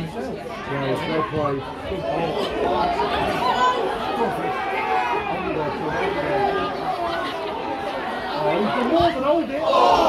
Yeah, it's no played. Oh, he's the more than hold it.